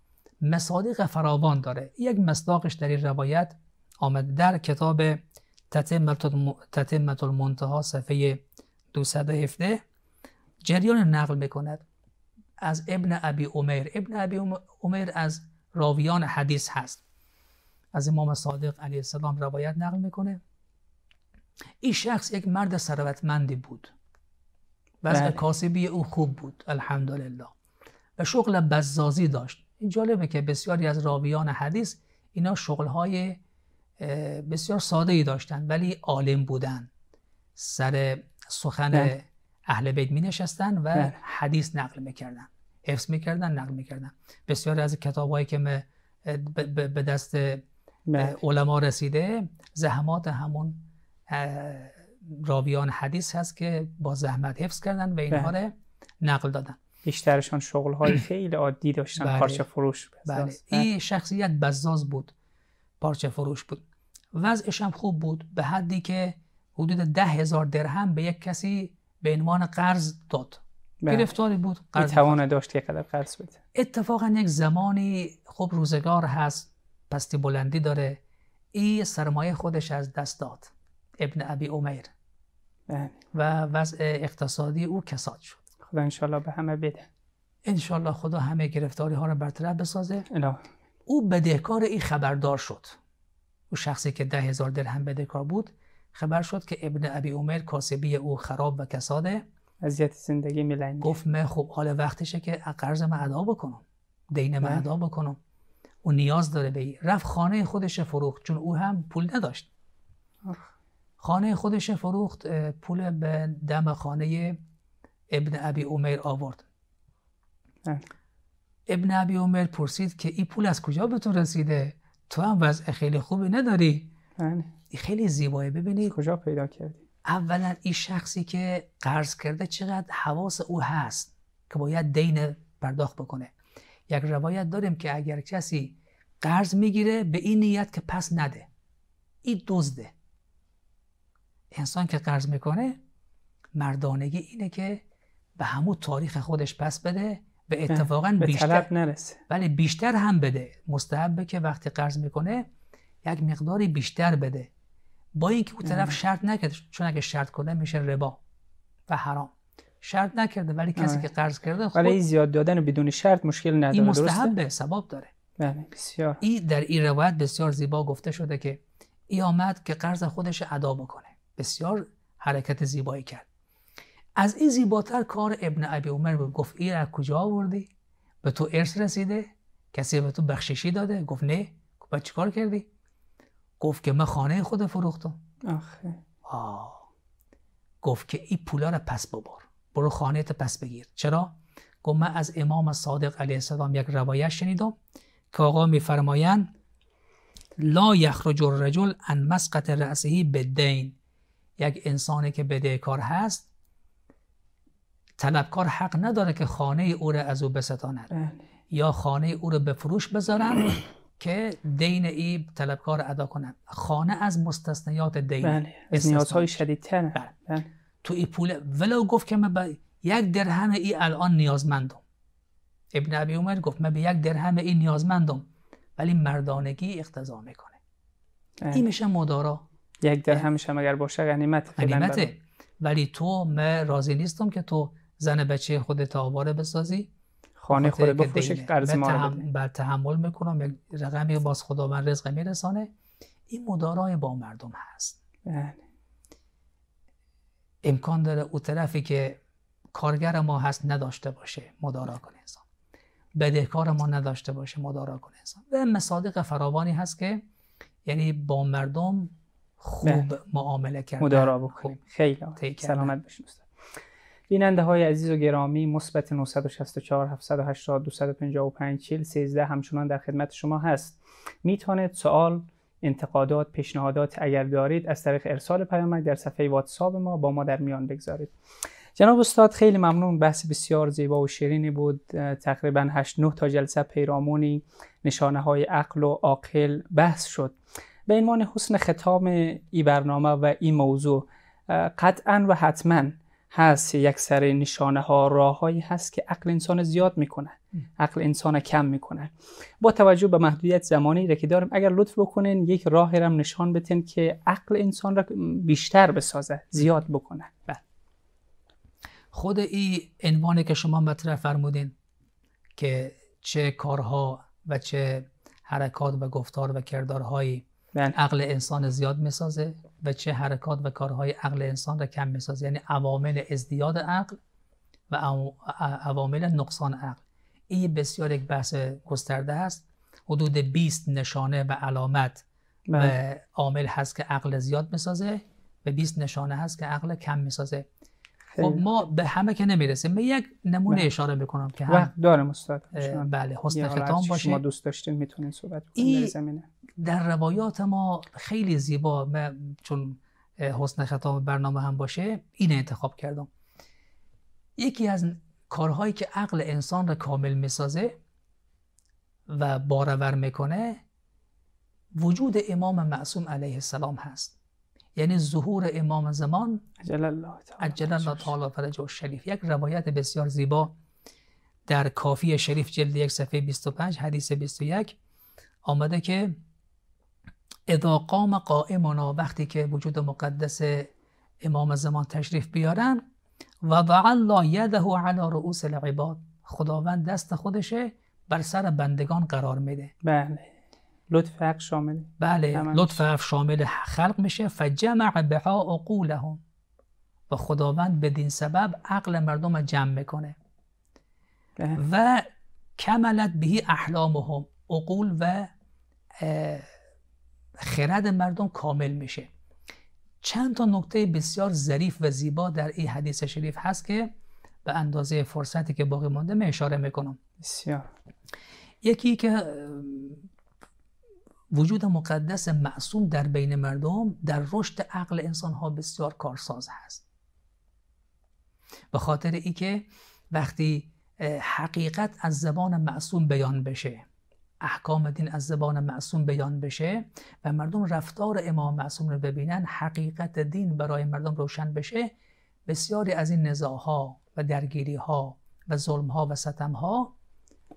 مصادیق فراوان داره. یک مصداقش در این روایت آمد در کتاب تتمت المنتها صفحه 217 جریان نقل می‌کند. از ابن ابی عمر ابن ابی عمر از راویان حدیث هست. از امام صادق علیه السلام روایت نقل می‌کنه. این شخص یک مرد ثروتمندی بود. وضع بله. کاسبی او خوب بود. الحمدلله. و شغل بزازی داشت. این جالبه که بسیاری از راویان حدیث اینا شغلهای بسیار ساده ای داشتن ولی عالم بودن سر سخن بله. اهل بیت می نشستن و بله. حدیث نقل می‌کردن حفظ می‌کردن نقل می‌کردن بسیاری از کتابهایی که به دست بله. علما رسیده زحمات همون راویان حدیث هست که با زحمت حفظ کردن و اینها رو نقل دادن بیشترشان شغل های خیلی عادی داشتن بله. پارچه فروش بله. این شخصیت بزاز بود. پارچه فروش بود. وضعش هم خوب بود به حدی که حدود ده هزار درهم به یک کسی به عنوان قرض داد. بله. گرفتاری بود قرض توان داشت یک قدر قرض بده. اتفاقا یک زمانی خوب روزگار هست پستی بلندی داره. این سرمایه خودش از دست داد. ابن ابی عمیر. بله. و وضع اقتصادی او کساد شد. خدا انشالله به همه بده. انشالله خدا همه گرفتاری ها رو برطرف بسازه. اله. او بدهکار این خبردار شد. او شخصی که ده هزار درهم بدهکار بود خبر شد که ابن ابی عمر کاسبی او خراب و کساده. اذیت زندگی میلنگی گفت من خب حال وقتشه که قرض من ادا بکنم. دین من بله. ادا بکنم. او نیاز داره به رفت خانه خودش فروخت چون او هم پول نداشت. خانه خودش فروخت پول به دم خانه ابن ابی عمر آورد. ابن ابی عمر پرسید که این پول از کجا به تو رسیده؟ تو هم وضع خیلی خوبی نداری. این خیلی زیبایی. ببینید. کجا پیدا کردی؟ اولا این شخصی که قرض کرده چقدر حواس او هست که باید دین پرداخت بکنه. یک روایت داریم که اگر کسی قرض می‌گیره به این نیت که پس نده. این دزده. انسان که قرض می‌کنه مردانگی اینه که به همون تاریخ خودش پس بده و اتفاقا بیشتر نرسه. ولی بیشتر هم بده. مستحبه که وقتی قرض می‌کنه یک مقداری بیشتر بده. با اینکه اون طرف شرط نکرده چون اگه شرط کنه میشه ربا و حرام. شرط نکرده ولی کسی که قرض کرده خود ولی زیاد دادن بدون شرط مشکل نداره این مستحبه ثواب داره. بله بسیار. این در این روایت بسیار زیبا گفته شده که ای آمد که قرض خودش ادا بکنه. بسیار حرکت زیبایی کرد. از این زیباتر کار ابن ابی عمر بود. گفت این از کجا آوردی؟ به تو ارث رسیده. کسی به تو بخششی داده. گفت نه. گفت چیکار کردی? گفت که من خانه خود فروختم. آخه. آه. گفت که این پولا رو پس ببر. برو خانه پس بگیر. چرا؟ گفت من از امام صادق علیه السلام یک روایت شنیدم که آقا میفرمایند لا یخرج الرجل عن مسقط رأسه بدین یک انسانی که بدهکار هست طلبکار حق نداره که خانه او را از او بستاند. بله. یا خانه او را به فروش بذارن که دین ای طلبکار ادا کنند. خانه از مستثنیات دین بله از نیازهای. شدیدتر بله. بله. تو این پول ولو گفت که من به یک درهم ای الان نیازمندم. ابن ابی عمر گفت من به یک درهم ای نیازمندم ولی مردانگی اقتضا می‌کنه. بله. این میشه مدارا. یک درهمش هم اگر باشه غنیمت. غنیمته. ولی تو من راضی نیستم که تو زن بچه خودت آواره بسازی. خانه خود. که قرض من ما بر تحمل می‌کنم یک رقمی باز خداوند رزق میرسانه. این مدارای با مردم هست. بله. امکان داره او طرفی که کارگر ما هست نداشته باشه مدارا کنه انسان. بدهکار ما نداشته باشه مدارا کنه انسان. و مصادیق فراوانی هست که یعنی با مردم خوب بله. معامله کردن. مدارا. بکنیم. خیلی. سلامت باشین بیننده های عزیز و گرامی مثبت 964 780 255 40 13 همچنان در خدمت شما هست. می‌تونید سوال انتقادات پیشنهادات اگر دارید از طریق ارسال پیامک در صفحه واتساپ ما با ما در میان بگذارید. جناب استاد خیلی ممنون. بحث بسیار زیبا و شیرینی بود. تقریبا 8 9 تا جلسه پیرامونی نشانه های عقل و عاقل بحث شد. به عنوان حسن ختام این برنامه و این موضوع قطعا و حتما هست یک سری نشانه ها راههایی هست که عقل انسان زیاد می‌کنه. عقل انسان کم می‌کنه. با توجه به محدودیت زمانی را که داریم اگر لطف بکنین یک راه رم نشان بتین که عقل انسان را بیشتر بسازه زیاد بکنه. بله. خود این عنوانی که شما مطرح فرمودین که چه کارها و چه حرکات و گفتار و کردارهایی بله. عقل انسان زیاد می‌سازه و چه حرکات و کارهای عقل انسان را کم می‌سازه یعنی عوامل ازدیاد عقل و عو- عوامل نقصان عقل. این بسیار یک بحث گسترده است. حدود 20 نشانه و علامت بله. و عامل هست که عقل زیاد می‌سازه و 20 نشانه هست که عقل کم می‌سازه. خب. ما به همه که نمی‌رسیم به یک نمونه بله. اشاره می‌کنم که هم وقت دارم استاد بله حسن ختام هرچی شما باشه دوست داشتین می‌تونین صحبت کنین در زمینه در روایات ما خیلی زیبا من چون حسن ختام برنامه هم باشه این انتخاب کردم یکی از کارهایی که عقل انسان را کامل می‌سازه و بارور می‌کنه وجود امام معصوم علیه السلام هست یعنی ظهور امام زمان عجل الله تعالی. الله تعالی فرجه الشریف یک روایت بسیار زیبا در کافی شریف جلد یک صفحه 25 حدیث 21 آمده که اذا قام قائمنا وقتی که وجود مقدس امام زمان تشریف بیارن وضع الله یده علی رؤوس العباد. خداوند دست خودشه بر سر بندگان قرار میده. بله. لطف حق شامل. بله. لطف اف شامل خلق میشه. فجمع بها عقولهم. و خداوند بدین سبب عقل مردم رو جمع می‌کنه. بله. و کملت بهی احلامهم. عقول و خرد مردم کامل میشه. چند تا نکته بسیار ظریف و زیبا در این حدیث شریف هست که به اندازه فرصتی که باقی مانده می اشاره می‌کنم. بسیار. یکی که وجود مقدس معصوم در بین مردم در رشد عقل انسان ها بسیار کارساز هست. به خاطر ای که وقتی حقیقت از زبان معصوم بیان بشه احکام دین از زبان معصوم بیان بشه و مردم رفتار امام معصوم رو ببینن حقیقت دین برای مردم روشن بشه بسیاری از این نزاعها و درگیریها و ظلمها و ستمها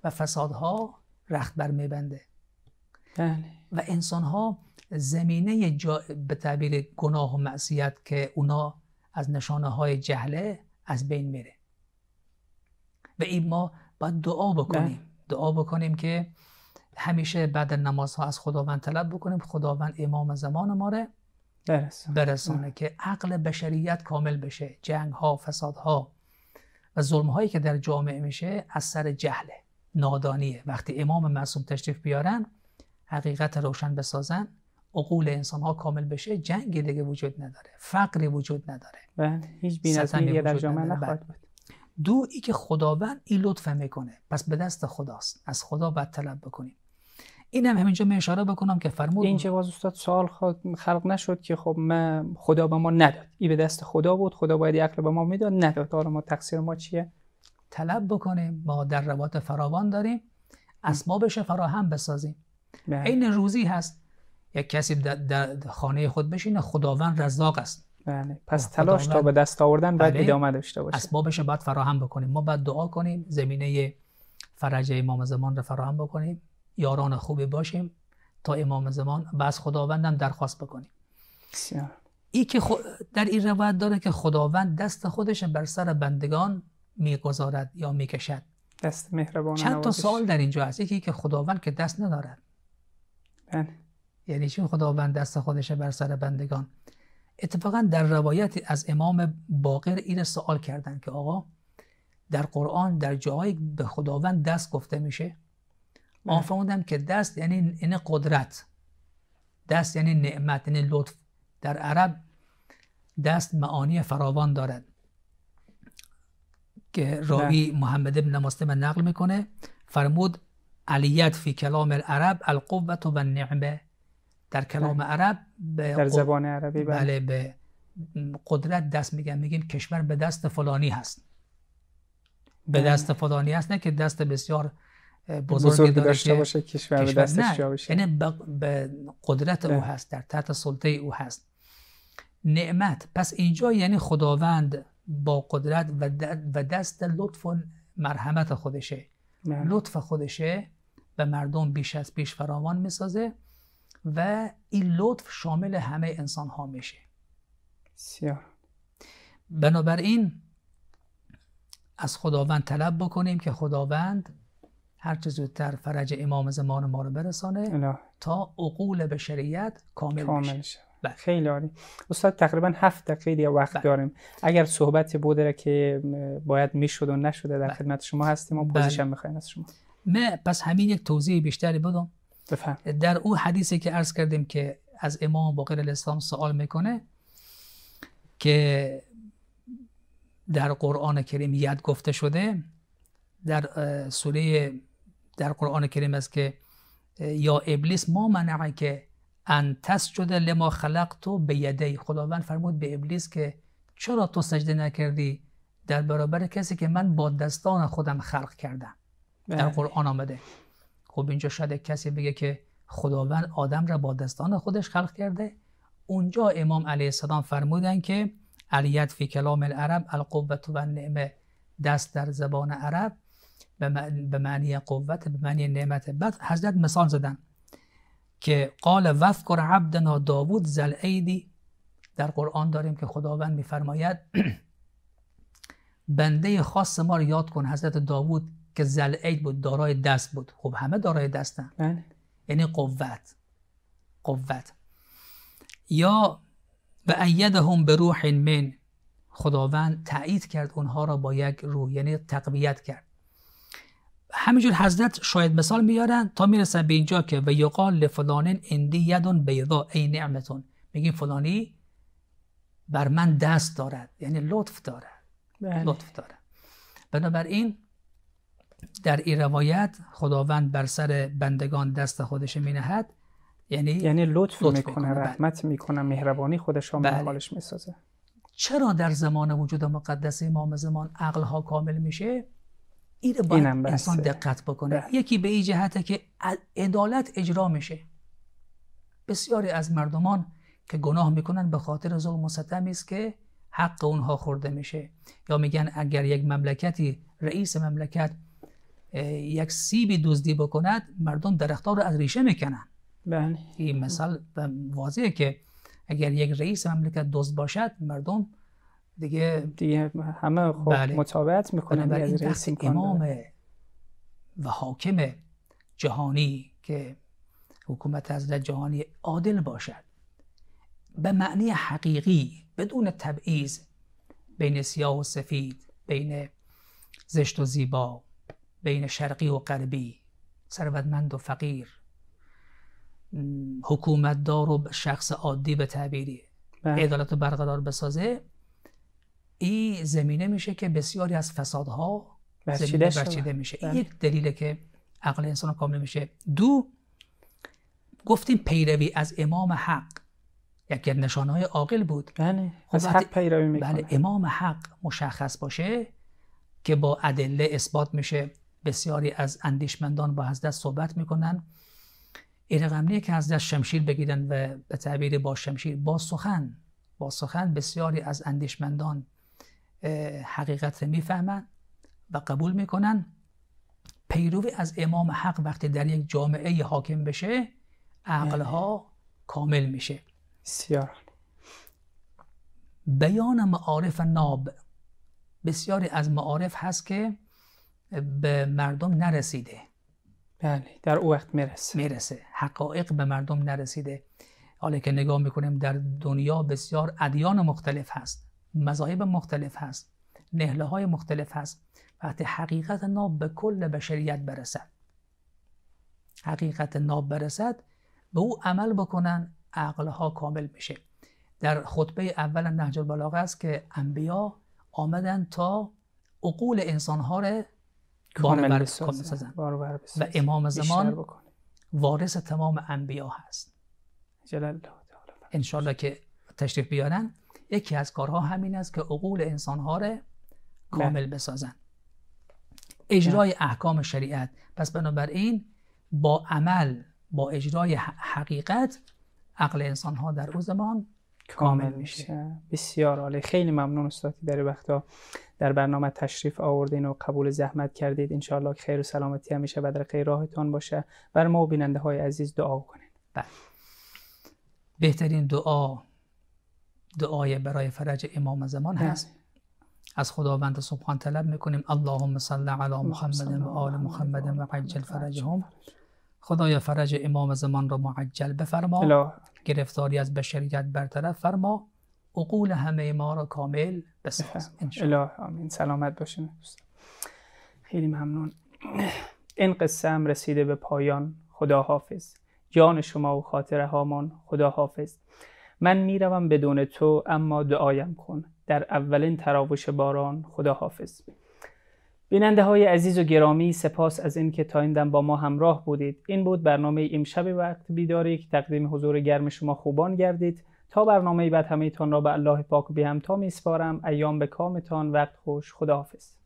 و فسادها رخت بر میبنده. بله. و انسان ها زمینه جا به تعبیر گناه و معصیت که اونا از نشانه های جهله از بین میره. و این ما باید دعا بکنیم. دعا بکنیم که همیشه بعد نماز ها از خداوند طلب بکنیم. خداوند امام زمان ما رو برسانه. که عقل بشریت کامل بشه. جنگ ها فساد ها و ظلم هایی که در جامعه میشه از سر جهله نادانیه. وقتی امام معصوم تشریف بیارن حقیقت روشن بسازن عقول انسان ها کامل بشه جنگ دیگه وجود نداره فقری وجود نداره. بله هیچ بی‌نظمی در جامعه نخواهد بود. دو ای که خداوند این لطف می‌کنه. پس به دست خداست. از خدا باید طلب بکنیم. این هم همینجا می اشاره بکنم که فرمود اینجا باز استاد سوال خلق نشد که خب ما خدا به ما نداد. این به دست خدا بود خدا باید عقل به ما می‌داد نداد. حالا ما تقصیر ما چیه؟ طلب بکنیم ما در روات فراوان داریم اسبابش فراهم بسازیم. بله. این روزی هست یک کسی در خانه خود بشینه خداوند رزاق است. بله. پس تلاش تا به دست آوردن باید بله. ادامه داشته باشه. اسبابش باید فراهم بکنیم. ما باید دعا کنیم. زمینه فرج امام زمان رو فراهم بکنیم. یاران خوبی باشیم تا امام زمان و از خداوندم درخواست بکنیم. ای که در این روایت داره که خداوند دست خودش بر سر بندگان می‌گذارد یا می‌کشد. دست مهربان چند تا سوال در اینجا هست. یکی که خداوند که دست ندارد. یعنی چون خداوند دست خودش بر سر بندگان. اتفاقا در روایت از امام باقر این سوال کردن که آقا در قرآن در جایی به خداوند دست گفته میشه؟ ما فهموندم که دست یعنی این قدرت. دست یعنی نعمت یعنی لطف. در عرب دست معانی فراوان دارد که راوی محمد ابن مسلم نقل می‌کنه فرمود علیت فی کلام العرب القوت و النعمه در کلام عرب به در زبان عربی بله. بله به قدرت دست میگن. میگیم کشور به دست فلانی هست. به بله. دست فلانی هست نه که دست بسیار بزرگی داشته باشه کشور به دستش جا بشه. یعنی به قدرت او هست در تحت سلطه او هست. نعمت. پس اینجا یعنی خداوند با قدرت و دست لطف و مرحمت خودشه. بله. لطف خودشه. به مردم بیش از پیش فراوان می‌سازه و این لطف شامل همه انسان ها میشه سیاه بنابراین از خداوند طلب بکنیم که خداوند هر چه زودتر فرج امام زمان ما رو برسانه تا عقول بشریت کامل, کامل بشه بله. خیلی عالی استاد تقریبا هفت دقیقه وقت بله. داریم اگر صحبتی بوده که باید می‌شد و نشده در بله. خدمت شما هستیم و بله. پوزیشن می‌خوایم از شما پس همین یک توضیح بیشتری بدم. در او حدیثی که عرض کردیم که از امام باقر علیه السلام سوال می‌کنه که در قرآن کریم ید گفته شده در سوره در قرآن کریم است که یا ابلیس ما منعه که ان تسجد لما خلقتو به یدی خداوند فرمود به ابلیس که چرا تو سجده نکردی؟ در برابر کسی که من با دستان خودم خلق کردم. در بله. قرآن آمده. خب اینجا شاید کسی بگه که خداوند آدم را با دستان خودش خلق کرده. اونجا امام علیه السلام فرمودن که علیت فی کلام العرب القوت و نعمه دست در زبان عرب. به معنی قوت به معنی نعمت بعد حضرت مثال زدن که قال وفکر عبدنا داوود زل ایدی در قرآن داریم که خداوند میفرماید بنده خاص ما رو یاد کن حضرت داوود که زل اید بود دارای دست بود. خب همه دارای دستن. بله. یعنی قوت. قوت. یا و ایدهم به روح من. خداوند تایید کرد اونها را با یک روح یعنی تقویت کرد. همینجور حضرت شاید مثال میارن تا می‌رسن به اینجا که و یقال لفلان اندی یدون بیضا ای نعمتون. میگیم فلانی بر من دست دارد یعنی لطف دارد. بله. لطف دارد. بنابراین در این روایت خداوند بر سر بندگان دست خودش می نهد یعنی یعنی لطف, لطف می‌کنه بله. رحمت می‌کنه مهربانی خودش هم بله. حالش می‌سازه. چرا در زمان وجود مقدس امام زمان عقل ها کامل میشه؟ این باید انسان دقت بکنه. بله. یکی به این جهته که عدالت اجرا میشه. بسیاری از مردمان که گناه می‌کنن به خاطر ظلم و ستمی است که حق اونها خورده میشه. یا میگن اگر یک مملکتی رئیس مملکت یک سیبی دزدی بکند مردم درختها رو از ریشه می‌کنن. بله. این مثال واضحه که اگر یک رئیس مملکت دزد باشد مردم دیگه دیگه همه خب بله. مطابقت می‌کنن این امام و حاکم جهانی که حکومت از جهانی عادل باشد. به معنی حقیقی بدون تبعیض بین سیاه و سفید بین زشت و زیبا بین شرقی و غربی ثروتمند و فقیر. حکومتدار و شخص عادی به تعبیری. بله. عدالت برقرار بسازه. این زمینه میشه که بسیاری از فسادها زمینه برچیده میشه. این بله. یک دلیله که عقل انسان کامل میشه. دو گفتیم پیروی از امام حق یکی از نشانه های عاقل بود. بله. خب از حق پیروی می‌کنه. بله امام حق مشخص باشه که با ادله اثبات میشه. بسیاری از اندیشمندان با حضرت صحبت می‌کنن. این که از دست شمشیر بگیرن و به تعبیر با شمشیر با سخن با سخن بسیاری از اندیشمندان حقیقت رو می‌فهمن و قبول می‌کنن. پیروی از امام حق وقتی در یک جامعه حاکم بشه عقلها کامل میشه. بسیار بیان معارف ناب. بسیاری از معارف هست که به مردم نرسیده. بله در او وقت می‌رسه. می‌رسه. حقایق به مردم نرسیده. حالا که نگاه می‌کنیم در دنیا بسیار ادیان مختلف هست مذاهب مختلف هست نهله های مختلف هست. وقتی حقیقت ناب به کل بشریت برسد حقیقت ناب برسد به او عمل بکنن عقلها کامل میشه. در خطبه اول نهج البلاغه است که انبیا آمدن تا عقول انسانها را کامل بسازن و امام زمان وارث تمام انبیا هست. انشالله که تشریف بیارن. یکی از کارها همین است که عقول انسانها را کامل بسازن. اجرای احکام شریعت. پس بنابراین با عمل با اجرای حقیقت عقل انسان ها در او زمان کامل میشه. بسیار عالی. خیلی ممنون استاد در وقتا در برنامه تشریف آوردین و قبول زحمت کردید. انشاءالله که خیر و سلامتی همیشه بدر خیر راهتان باشه. بر ما و بیننده های عزیز دعا کنین. بله. بهترین دعا دعای برای فرج امام زمان بله. هست. از خداوند سبحان طلب می‌کنیم. اللهم صل علی محمد و آل محمد و عجل فرجهم خدایا فرج امام زمان را معجل بفرما. گرفتاری از بشریت برطرف فرما. عقول همه ما را کامل بساز. اله. آمین. سلامت باشین خیلی ممنون. این قصه هم رسیده به پایان. خدا حافظ جان شما و خاطره هامان. خدا حافظ من می‌روم بدون تو اما دعایم کن. در اولین تراوش باران خدا حافظ بیننده های عزیز و گرامی سپاس از اینکه تا این دم با ما همراه بودید. این بود برنامه امشب وقت بیداری که تقدیم حضور گرم شما خوبان گردید. تا برنامه بعد همه تان را به الله پاک و همتا میسپارم. ایام به کامتان. وقت خوش. خداحافظ.